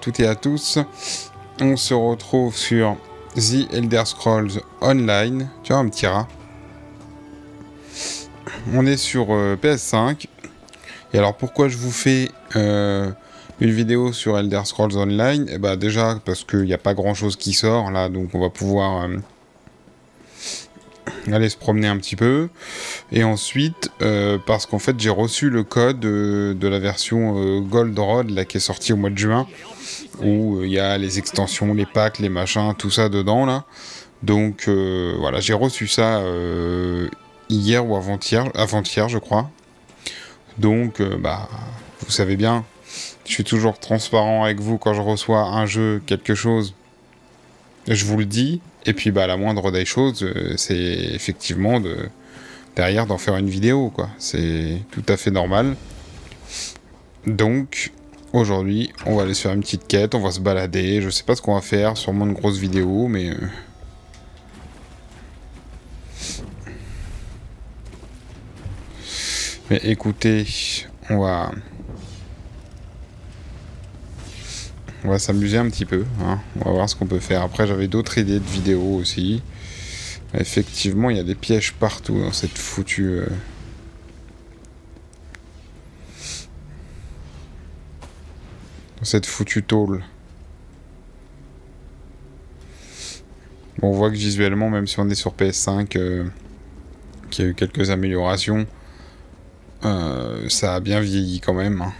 Toutes et à tous. On se retrouve sur The Elder Scrolls Online. Tu vois, un petit rat. On est sur euh, PS5. Et alors pourquoi je vous fais euh, une vidéo sur Elder Scrolls Online? Eh bah déjà parce qu'il n'y a pas grand chose qui sort là, donc on va pouvoir euh, aller se promener un petit peu. Et ensuite, euh, parce qu'en fait, j'ai reçu le code euh, de la version euh, Gold Road là, qui est sortie au mois de juin, où il y a les extensions, les packs, les machins, tout ça dedans là. Donc voilà, j'ai reçu ça hier ou avant-hier, avant-hier je crois. Donc bah, vous savez bien, je suis toujours transparent avec vous quand je reçois un jeu, quelque chose. Je vous le dis, et puis bah la moindre des choses, euh, c'est effectivement de derrière d'en faire une vidéo quoi. C'est tout à fait normal. Donc aujourd'hui, on va aller se faire une petite quête, on va se balader. Je sais pas ce qu'on va faire, sûrement une grosse vidéo, mais euh, mais écoutez, on va on va s'amuser un petit peu. Hein. On va voir ce qu'on peut faire. Après, j'avais d'autres idées de vidéos aussi. Effectivement, il y a des pièges partout dans cette foutue... Euh, dans cette foutue tôle. Bon, on voit que visuellement, même si on est sur PS5, euh, qu'il y a eu quelques améliorations, euh, ça a bien vieilli quand même. Hein.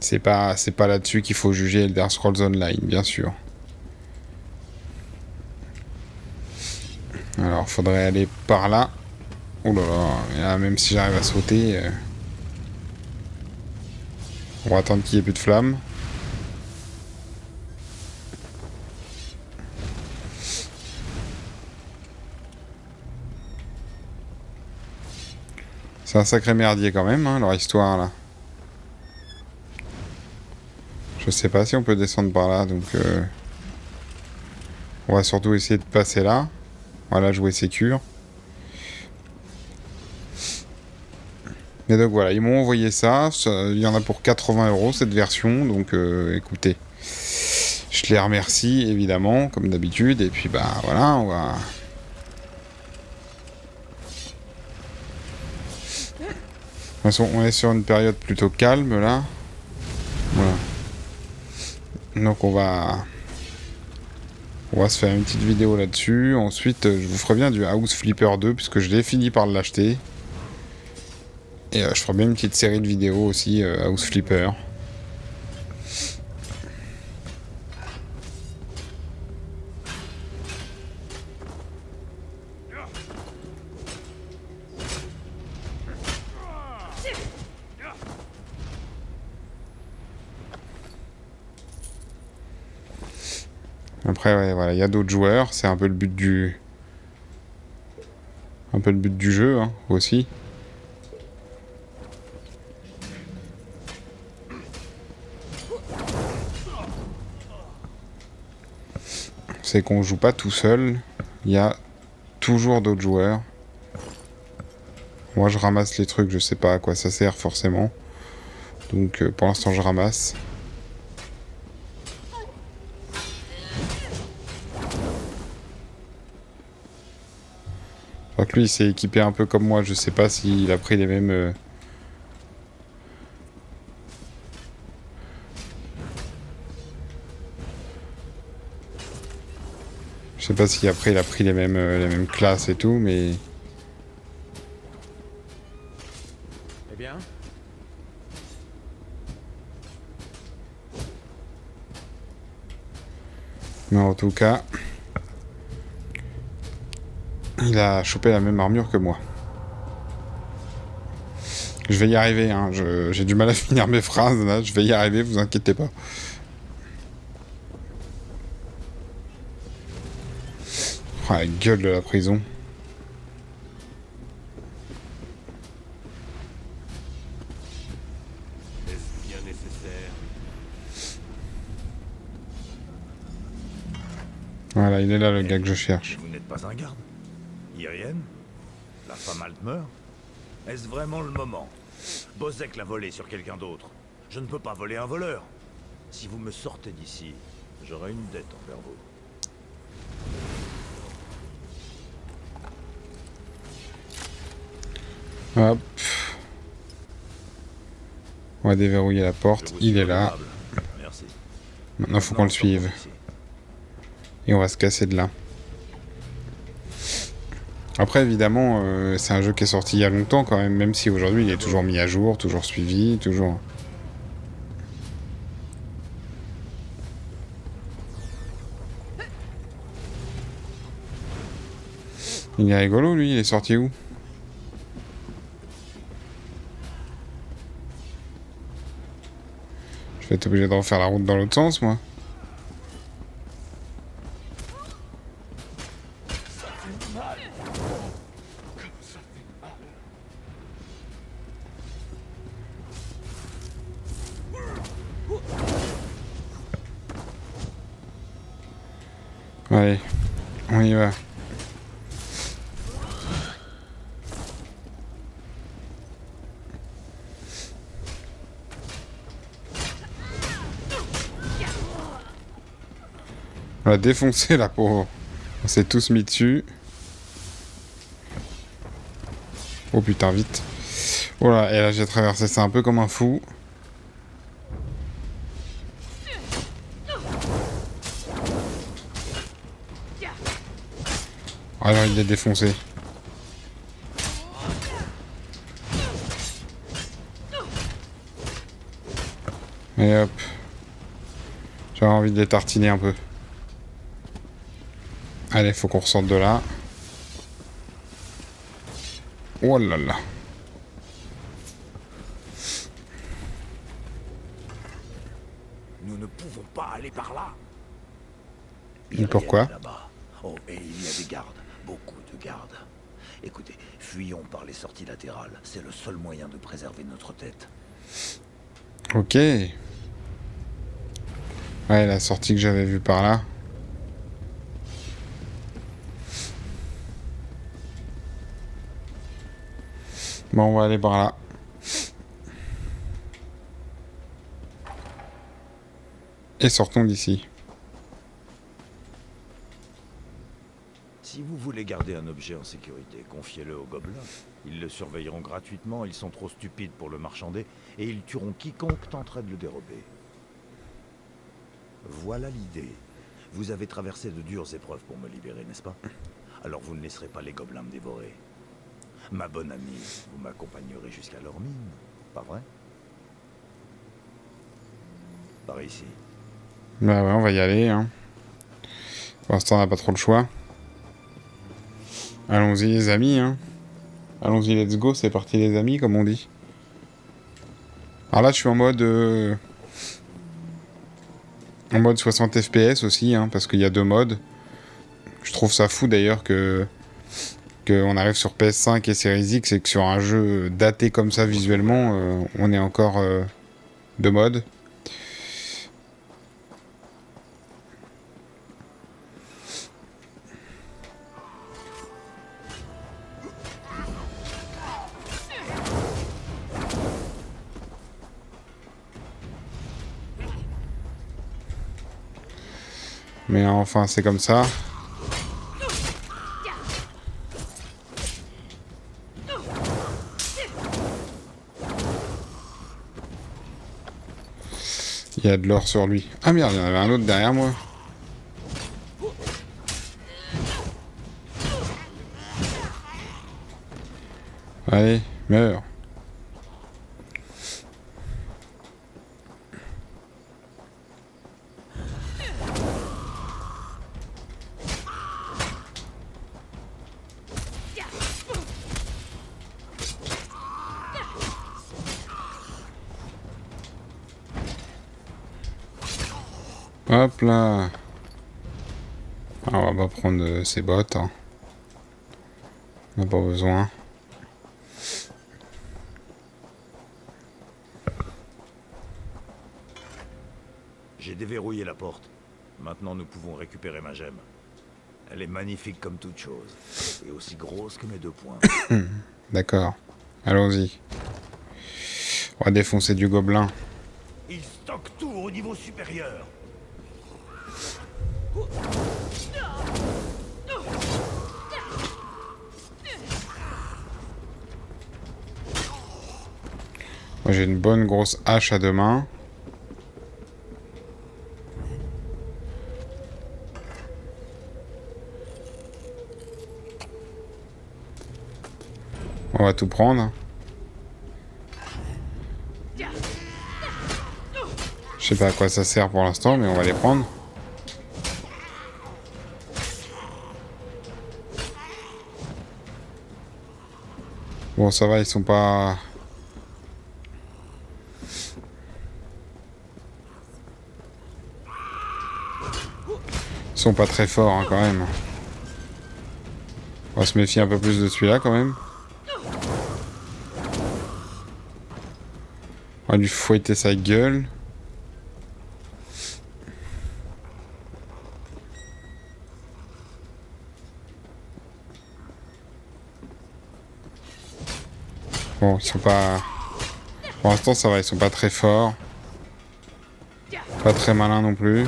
C'est pas, c'est pas là-dessus qu'il faut juger Elder Scrolls Online, bien sûr. Alors, faudrait aller par là. Oh là là, même si j'arrive à sauter... Euh, on va attendre qu'il n'y ait plus de flammes. C'est un sacré merdier quand même, hein, leur histoire là. Je sais pas si on peut descendre par là, donc... Euh, on va surtout essayer de passer là. Voilà, jouer sécure. Mais donc voilà, ils m'ont envoyé ça. Il y en a pour 80 euros cette version. Donc euh, écoutez, je les remercie évidemment, comme d'habitude. Et puis bah voilà, on va... De toute façon, on est sur une période plutôt calme là. Voilà. Donc on va... On va se faire une petite vidéo là-dessus. Ensuite, je vous ferai bien du House Flipper 2, puisque je l'ai fini par l'acheter. Et euh, je ferai bien une petite série de vidéos aussi, euh, House Flipper. Après, voilà, il y a d'autres joueurs, c'est un peu le but du... Un peu le but du jeu, hein, aussi. C'est qu'on joue pas tout seul, il y a toujours d'autres joueurs. Moi je ramasse les trucs, je sais pas à quoi ça sert forcément. Donc euh, pour l'instant je ramasse. Que lui, il s'est équipé un peu comme moi. Je sais pas s'il a pris les mêmes... Euh, je sais pas si après il a pris les mêmes, euh, les mêmes classes et tout, mais... Eh bien Mais en tout cas... Il a chopé la même armure que moi. Je vais y arriver, hein. j'ai du mal à finir mes phrases là, je vais y arriver, vous inquiétez pas. Oh, la gueule de la prison. Voilà, il est là le gars que je cherche. Vous n'êtes pas un garde? La femme Altmer Est-ce vraiment le moment? Bozek l'a volé sur quelqu'un d'autre. Je ne peux pas voler un voleur. Si vous me sortez d'ici, j'aurai une dette envers vous. Hop. On va déverrouiller la porte. Il est là. Merci. Maintenant, faut qu'on le suive. Et on va se casser de là. Après, évidemment, euh, c'est un jeu qui est sorti il y a longtemps quand même, même si aujourd'hui il est toujours mis à jour, toujours suivi, toujours... Il est rigolo, lui, il est sorti où? Je vais être obligé de refaire la route dans l'autre sens, moi. On va défoncer la pauvre. On s'est tous mis dessus. Oh putain, vite. Voilà, et là j'ai traversé ça un peu comme un fou. Alors il est défoncé. Et hop. J'ai envie de les tartiner un peu. Allez, faut qu'on ressorte de là. Oh là là. Nous ne pouvons pas aller par là. Et pourquoi. Oh, et il y a des gardes. Beaucoup de gardes. Écoutez, fuyons par les sorties latérales. C'est le seul moyen de préserver notre tête. Ok. Ouais, la sortie que j'avais vue par là. Bon, on va aller par là. Et sortons d'ici. Si vous voulez garder un objet en sécurité, confiez-le aux gobelins. Ils le surveilleront gratuitement, ils sont trop stupides pour le marchander, et ils tueront quiconque tenterait de le dérober. Voilà l'idée. Vous avez traversé de dures épreuves pour me libérer, n'est-ce pas? Alors vous ne laisserez pas les gobelins me dévorer. Ma bonne amie, vous m'accompagnerez jusqu'à leur mine, pas vrai? Par ici. Bah ouais, on va y aller. Hein. Pour l'instant, on n'a pas trop le choix. Allons-y, les amis. Hein. Allons-y, let's go. C'est parti, les amis, comme on dit. Alors là, je suis en mode... euh, En mode 60 FPS aussi, hein, parce qu'il y a deux modes. Je trouve ça fou, d'ailleurs, que... qu'on arrive sur PS5 et Series X et que sur un jeu daté comme ça, visuellement, euh, on est encore euh, deux modes. Mais enfin, c'est comme ça. Il y a de l'or sur lui. Ah merde, il y en avait un autre derrière moi. Allez, meurs. Hop là. Ah, on va pas prendre euh, ses bottes. hein. On n'a pas besoin. J'ai déverrouillé la porte. Maintenant, nous pouvons récupérer ma gemme. Elle est magnifique comme toute chose. Et aussi grosse que mes deux poings. D'accord. Allons-y. On va défoncer du gobelin. Il stocke tout au niveau supérieur. J'ai une bonne grosse hache à deux mains. On va tout prendre. Je sais pas à quoi ça sert pour l'instant, mais on va les prendre. Bon, ça va, ils sont pas... Ils sont pas très forts, hein, quand même. On va se méfier un peu plus de celui-là, quand même. On va lui fouetter sa gueule. Bon, ils sont pas... Pour l'instant, ça va, ils sont pas très forts. Pas très malins non plus.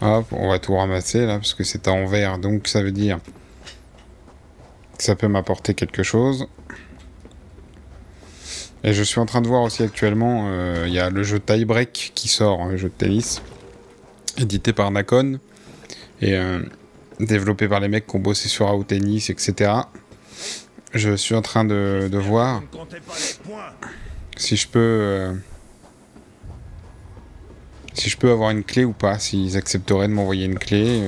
Hop, on va tout ramasser là, parce que c'est à envers, donc ça veut dire que ça peut m'apporter quelque chose. Et je suis en train de voir aussi actuellement, euh, il y a le jeu Tie Break qui sort, un jeu de tennis, édité par Nakon, et euh, développé par les mecs qui ont bossé sur Out Tennis, etc. Je suis en train de, voir si je peux... euh, si je peux avoir une clé ou pas, s'ils accepteraient de m'envoyer une clé.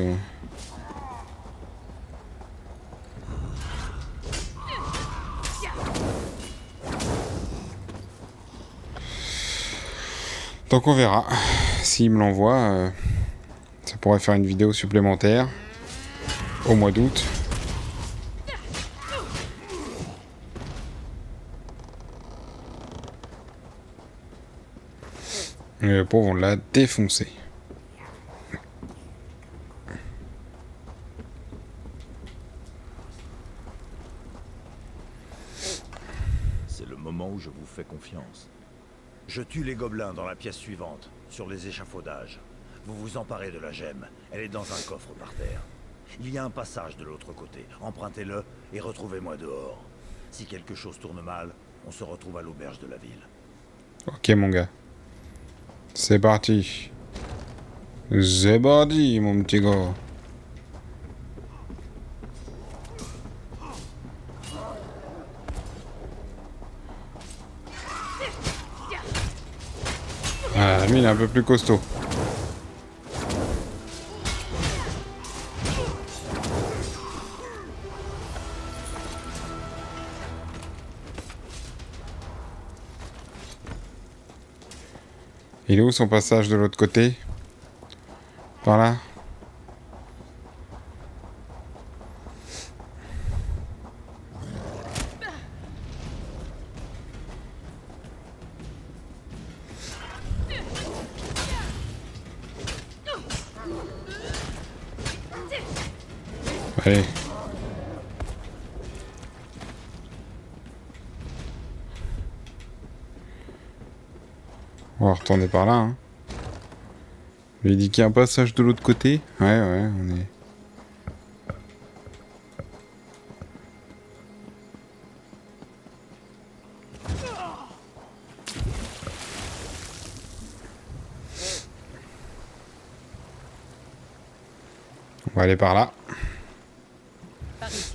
Donc on verra. S'ils me l'envoient, euh, ça pourrait faire une vidéo supplémentaire au mois d'août. Et le pauvre, on l'a défoncé. C'est le moment où je vous fais confiance. Je tue les gobelins dans la pièce suivante, sur les échafaudages. Vous vous emparez de la gemme. Elle est dans un coffre par terre. Il y a un passage de l'autre côté. Empruntez-le et retrouvez-moi dehors. Si quelque chose tourne mal, on se retrouve à l'auberge de la ville. Ok, mon gars. C'est parti. C'est mon petit gars. Un peu plus costaud. Il est où son passage de l'autre côté? Par là? On va retourner par là. Hein. Il dit qu'il y a un passage de l'autre côté. Ouais, ouais, on est. On va aller par là.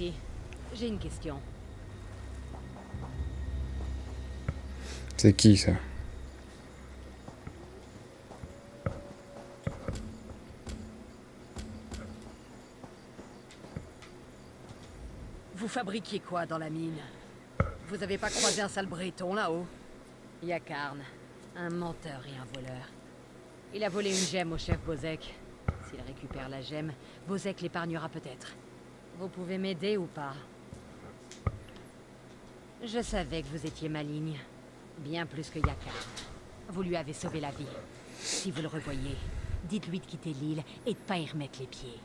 Ici. J'ai une question. C'est qui ça? Vous fabriquiez quoi dans la mine? Vous avez pas croisé un sale breton là-haut? Yakarn, un menteur et un voleur. Il a volé une gemme au chef Bozek. S'il récupère la gemme, Bozek l'épargnera peut-être. Vous pouvez m'aider ou pas Je savais que vous étiez maligne. Bien plus que Yakar. Vous lui avez sauvé la vie. Si vous le revoyez, dites-lui de quitter l'île et de pas y remettre les pieds.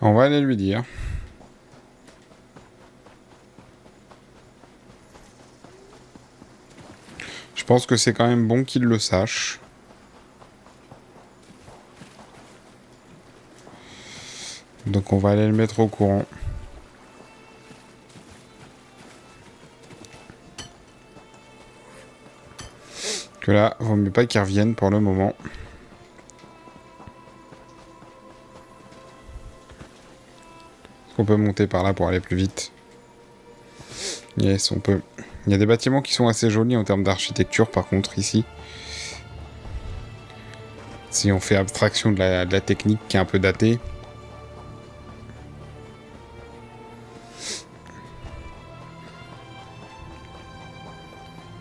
On va aller lui dire. Je pense que c'est quand même bon qu'il le sache. Donc on va aller le mettre au courant. Que là, vaut mieux pas qu'il revienne pour le moment. On peut monter par là pour aller plus vite. Yes, on peut. Il y a des bâtiments qui sont assez jolis en termes d'architecture, par contre, ici. Si on fait abstraction de la technique qui est un peu datée.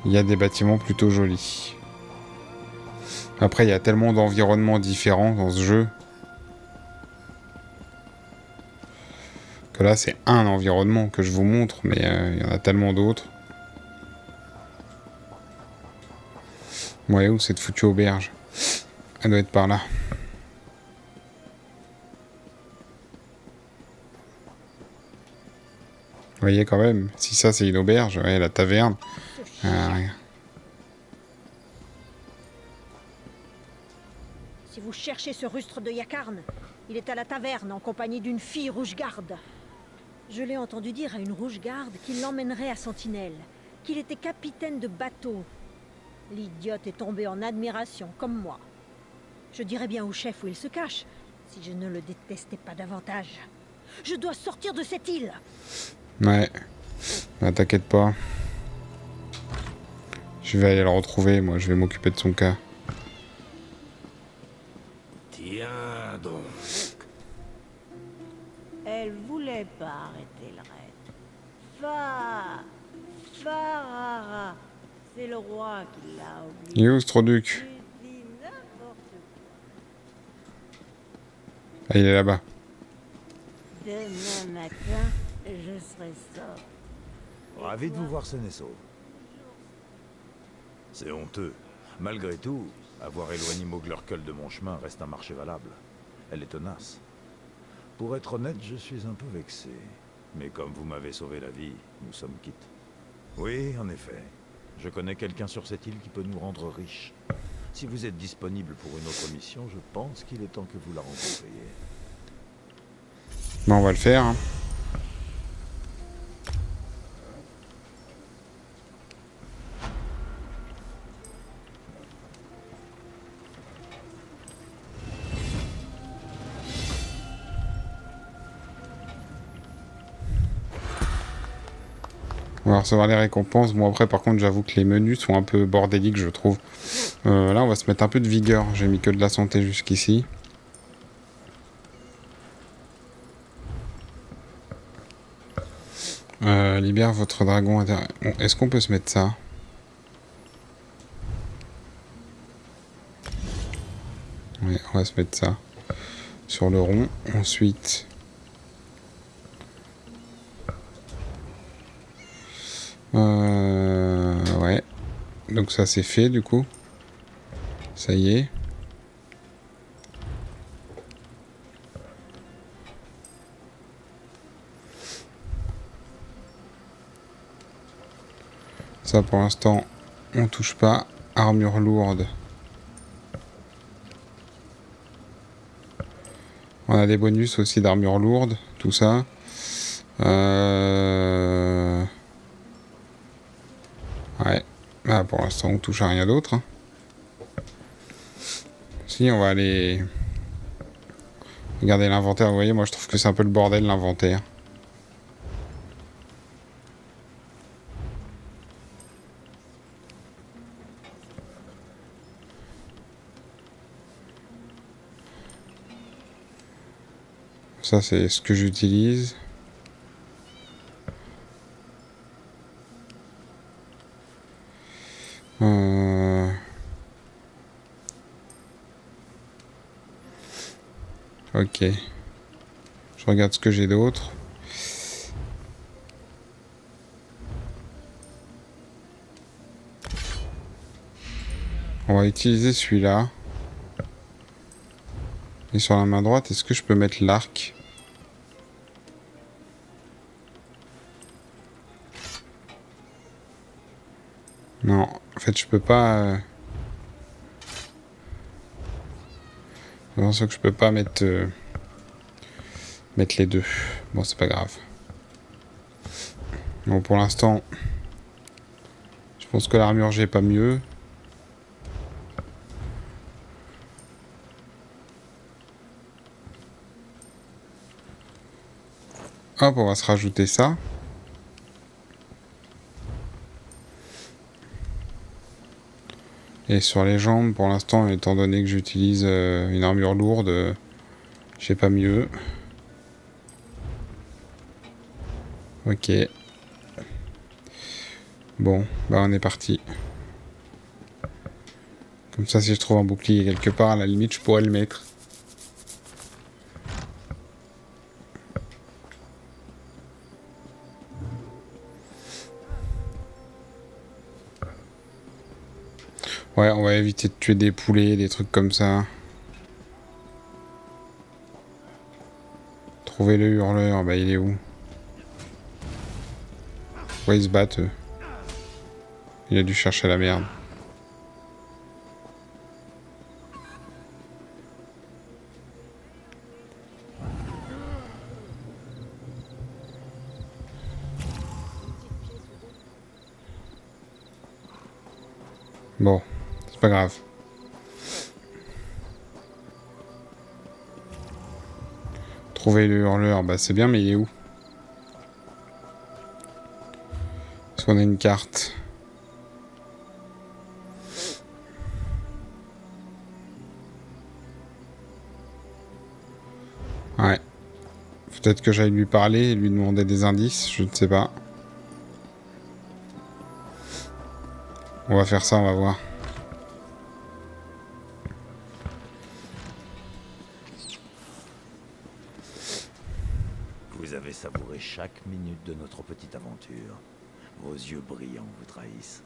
Il y a des bâtiments plutôt jolis. Après, il y a tellement d'environnements différents dans ce jeu. Que là, c'est un environnement que je vous montre, mais euh, il y en a tellement d'autres. Ouais, où cette foutue auberge? Elle doit être par là. Vous voyez quand même, si ça c'est une auberge, la taverne. Ah, Si vous cherchez ce rustre de Yakarn, il est à la taverne en compagnie d'une fille rouge-garde. Je l'ai entendu dire à une rouge-garde qu'il l'emmènerait à Sentinelle, qu'il était capitaine de bateau. L'idiote est tombé en admiration, comme moi. Je dirais bien au chef où il se cache, si je ne le détestais pas davantage. Je dois sortir de cette île Ouais. Bah, T'inquiète pas. Je vais aller le retrouver, moi je vais m'occuper de son cas. Tiens donc. Elle voulait pas arrêter le raid. Va Farara C'est le roi qui l'a oublié. Il est où ce Troduc? Tu dis n'importe quoi. Ah, il est là-bas. Demain matin, je serai sobre. Ravi de vous voir sain et. C'est honteux. Malgré tout, avoir éloigné Moglerkull de mon chemin reste un marché valable. Elle est tenace. Pour être honnête, je suis un peu vexé. Mais comme vous m'avez sauvé la vie, nous sommes quittes. Oui, en effet. Je connais quelqu'un sur cette île qui peut nous rendre riches. Si vous êtes disponible pour une autre mission, je pense qu'il est temps que vous la rencontriez. On va le faire. hein. On va recevoir les récompenses. Bon après par contre j'avoue que les menus sont un peu bordéliques je trouve. Euh, là on va se mettre un peu de vigueur. J'ai mis que de la santé jusqu'ici. Euh, libère votre dragon intérieur. Est-ce qu'on peut se mettre ça? Ouais, on va se mettre ça. Sur le rond. Ensuite... Euh, ouais. Donc ça c'est fait du coup. Ça y est. Ça pour l'instant on touche pas. Armure lourde. On a des bonus aussi d'armure lourde, tout ça. Euh... Ouais. Ah, pour l'instant on touche à rien d'autre. hein. Si on va aller regarder l'inventaire. Vous voyez, moi je trouve que c'est un peu le bordel l'inventaire. Ça, c'est ce que j'utilise. Ok. Je regarde ce que j'ai d'autre. On va utiliser celui-là. Et sur la main droite, est-ce que je peux mettre l'arc? Non, en fait je peux pas... Euh, Euh... C'est que je peux pas mettre... Euh, mettre les deux. Bon, c'est pas grave. Bon, pour l'instant... Je pense que l'armure, j'ai pas mieux. Hop, on va se rajouter ça. Et sur les jambes, pour l'instant, étant donné que j'utilise euh, une armure lourde, euh, j'ai pas mieux. Ok. Bon, bah on est parti. Comme ça, si je trouve un bouclier quelque part, à la limite, je pourrais le mettre. Ouais, on va éviter de tuer des poulets, des trucs comme ça. Trouver le hurleur, bah il est où? Ouais, ils se battent eux? Il a dû chercher la merde. Pas grave. Trouver le hurleur, bah c'est bien, mais il est où? Est-ce qu'on a une carte Ouais. Peut-être que j'aille lui parler et lui demander des indices, je ne sais pas. On va faire ça, on va voir. Chaque minute de notre petite aventure. Vos yeux brillants vous trahissent.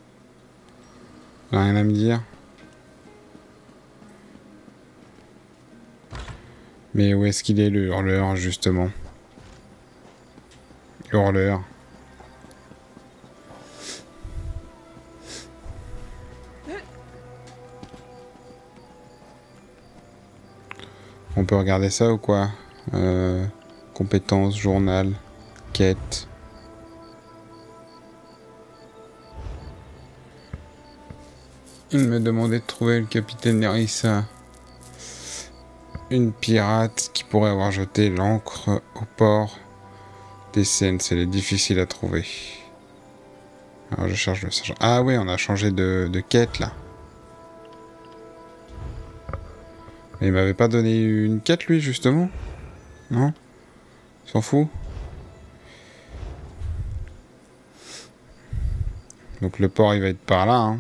Rien à me dire. Mais où est-ce qu'il est le hurleur justement? Le hurleur. On peut regarder ça ou quoi? Euh, Compétences, journal. Quête. Il me demandait de trouver le capitaine Nerissa. Une pirate qui pourrait avoir jeté l'encre au port des scènes. C'est difficile à trouver. Alors je cherche le sergent. Ah oui, on a changé de, quête là. Il m'avait pas donné une quête lui justement? Non? S'en fout Donc le port, il va être par là. Hein.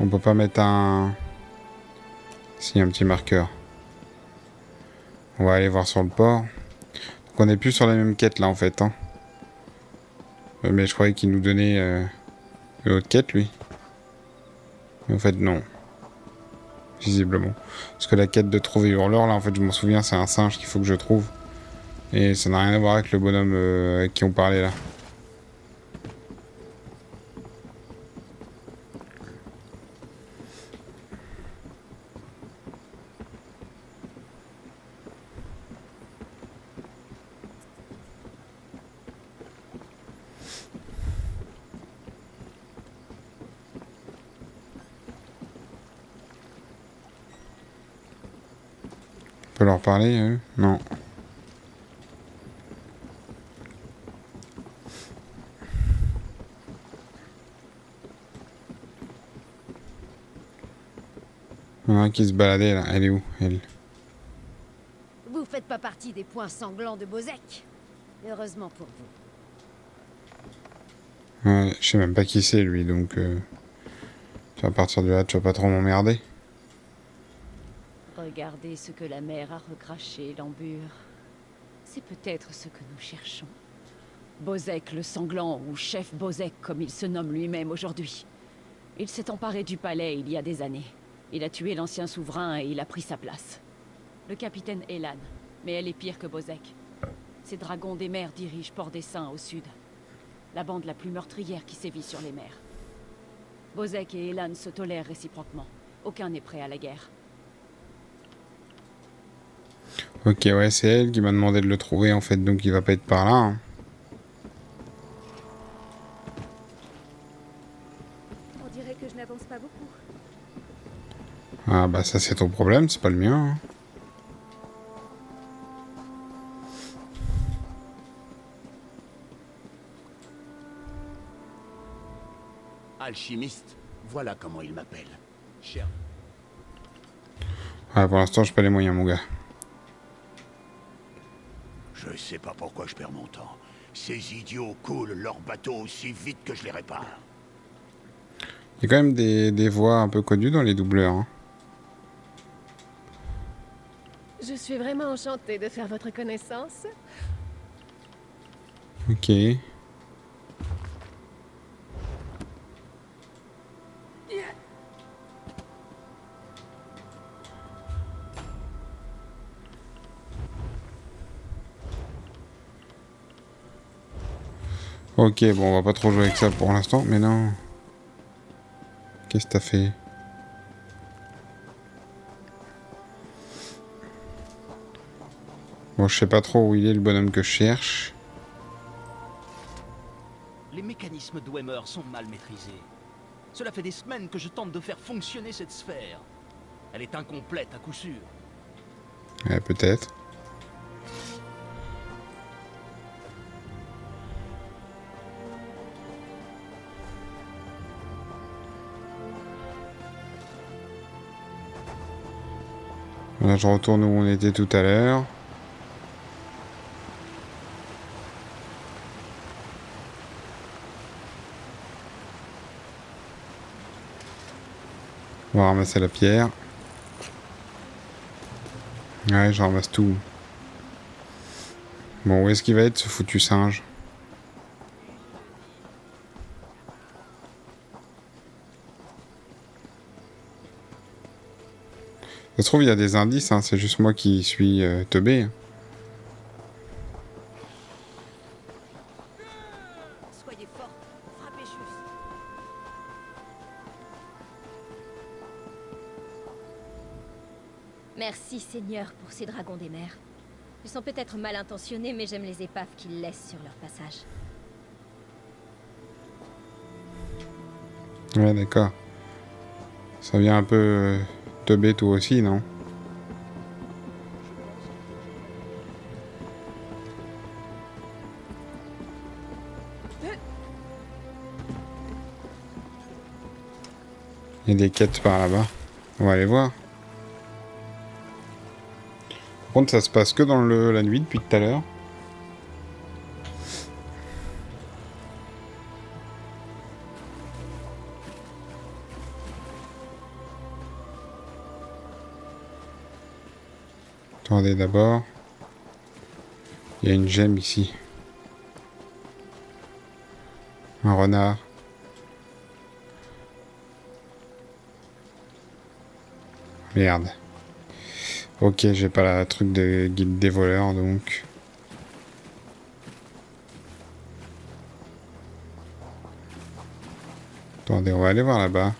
On peut pas mettre un... Si, un petit marqueur. On va aller voir sur le port. Donc on est plus sur la même quête là en fait. Hein. Euh, mais je croyais qu'il nous donnait euh, une autre quête lui. Mais en fait non visiblement. Parce que la quête de trouver Hurleur, là, en fait, je m'en souviens, c'est un singe qu'il faut que je trouve. Et ça n'a rien à voir avec le bonhomme euh, avec qui on parlait là. Leur parler, eux Non. Il y en a qui se baladait là. Elle est où, elle? Vous faites pas partie des points sanglants de Bozek. Heureusement pour vous. Ouais, je sais même pas qui c'est lui, donc... Euh... Tu vas partir de là, tu vas pas trop m'emmerder. Regardez ce que la mer a recraché, l'embure. C'est peut-être ce que nous cherchons. Bozek le sanglant, ou chef Bozek comme il se nomme lui-même aujourd'hui. Il s'est emparé du palais il y a des années. Il a tué l'ancien souverain et il a pris sa place. Le capitaine Elan, mais elle est pire que Bozek. Ces dragons des mers dirigent Port des Saints au sud. La bande la plus meurtrière qui sévit sur les mers. Bozek et Elan se tolèrent réciproquement. Aucun n'est prêt à la guerre. Ok, ouais, c'est elle qui m'a demandé de le trouver en fait, donc il va pas être par là. hein. On dirait que je n'avance pas beaucoup. Ah bah ça c'est ton problème, c'est pas le mien. hein. Alchimiste, voilà comment il m'appelle. Cher. Ah, pour l'instant j'ai pas les moyens mon gars. Je sais pas pourquoi je perds mon temps. Ces idiots coulent leur bateau aussi vite que je les répare. Il y a quand même des, des voix un peu connues dans les doubleurs. hein. Je suis vraiment enchantée de faire votre connaissance. Ok. Ok, bon, on va pas trop jouer avec ça pour l'instant, mais non. Qu'est-ce que t'as fait? Bon, je sais pas trop où il est le bonhomme que je cherche. Les mécanismes d'Wemmer sont mal maîtrisés. Cela fait des semaines que je tente de faire fonctionner cette sphère. Elle est incomplète à coup sûr. Ouais, peut-être. Là, je retourne où on était tout à l'heure. On va ramasser la pierre. Ouais, je ramasse tout. Bon, où est-ce qu'il va être ce foutu singe? Ça se trouve, il y a des indices, hein, c'est juste moi qui suis euh, teubé. Soyez forte, frappez juste. Merci Seigneur pour ces dragons des mers. Ils sont peut-être mal intentionnés, mais j'aime les épaves qu'ils laissent sur leur passage. Ouais, d'accord. Ça vient un peu euh, teubé toi aussi, non Il y a des quêtes par là-bas. On va aller voir. Par contre, ça se passe que dans le, la nuit depuis tout à l'heure. D'abord. Il y a une gemme ici. Un renard. Merde. Ok, j'ai pas la truc de guide des voleurs donc. Attendez, on va aller voir là-bas.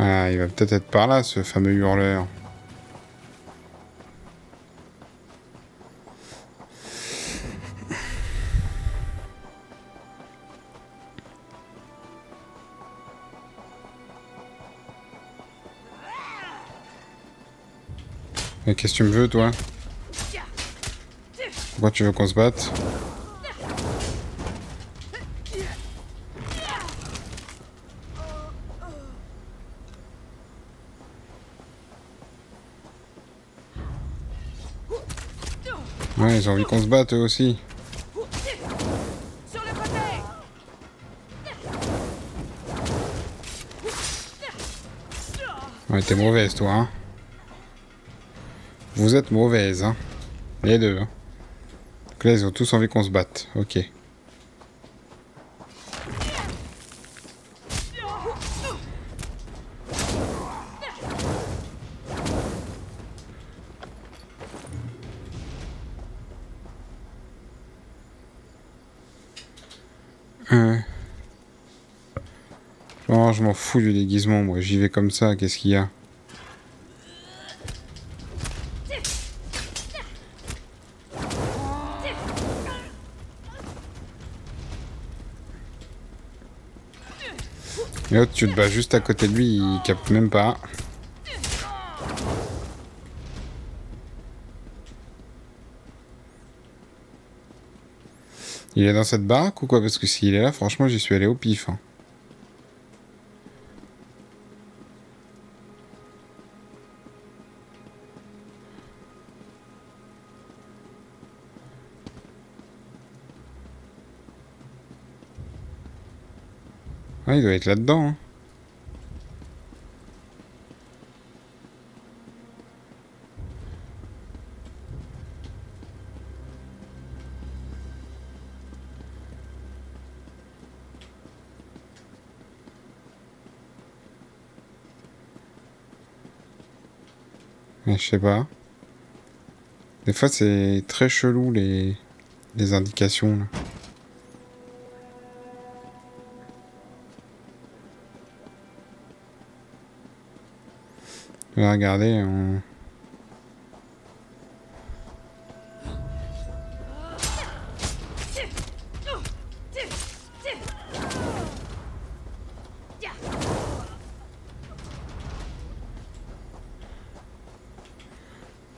Ah, il va peut-être être par là, ce fameux hurleur. Qu'est-ce que tu me veux, toi? Pourquoi tu veux qu'on se batte? Ont envie qu'on se batte, eux aussi. Sur le côté mauvaise, toi, hein Vous êtes mauvaise, hein Les deux. Hein. Donc là, ils ont tous envie qu'on se batte. Ok. Fous du déguisement, moi. J'y vais comme ça. Qu'est-ce qu'il y a? Et tu te bats juste à côté de lui, il capte même pas. Il est dans cette baraque ou quoi? Parce que s'il est là, franchement, j'y suis allé au pif. Hein. Ah, il doit être là-dedans. Hein. Mais je sais pas. Des fois, c'est très chelou les, les indications. Là. On... En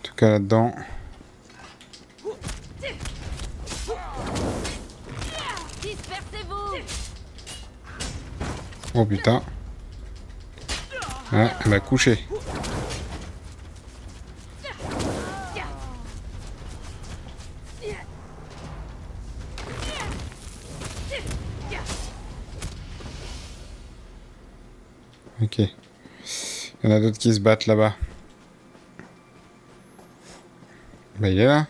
tout cas là-dedans. Oh putain. Ah, elle m'a couché. Y en a d'autres qui se battent là-bas. Bah il est là.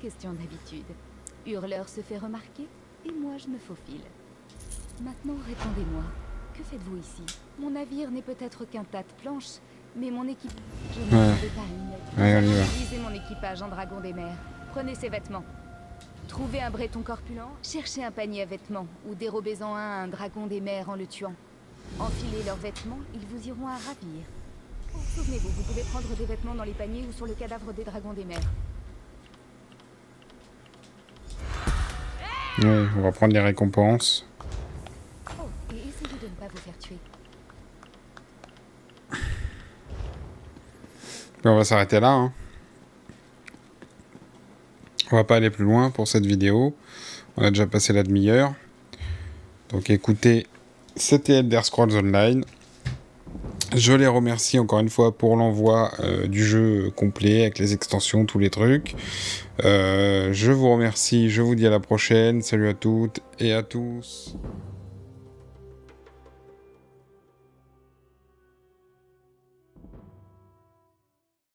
Question d'habitude. Hurleur se fait remarquer, et moi je me faufile. Maintenant, répondez-moi. Que faites-vous ici? Mon navire n'est peut-être qu'un tas de planches, mais mon équipe... Je ne ouais. pas Ouais, on y va. Utilisez mon équipage en dragon des mers. Prenez ses vêtements. Trouvez un breton corpulent, cherchez un panier à vêtements, ou dérobez-en un à un dragon des mers en le tuant. Enfilez leurs vêtements, ils vous iront à ravir. Souvenez-vous, vous pouvez prendre des vêtements dans les paniers ou sur le cadavre des dragons des mers. On va prendre les récompenses. Oh, on va s'arrêter là. Hein. On va pas aller plus loin pour cette vidéo. On a déjà passé la demi-heure. Donc écoutez, c'était Elder Scrolls Online. Je les remercie encore une fois pour l'envoi euh, du jeu complet avec les extensions, tous les trucs. Euh, je vous remercie, je vous dis à la prochaine. Salut à toutes et à tous.